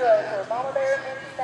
Road Mama Bear and Mrs.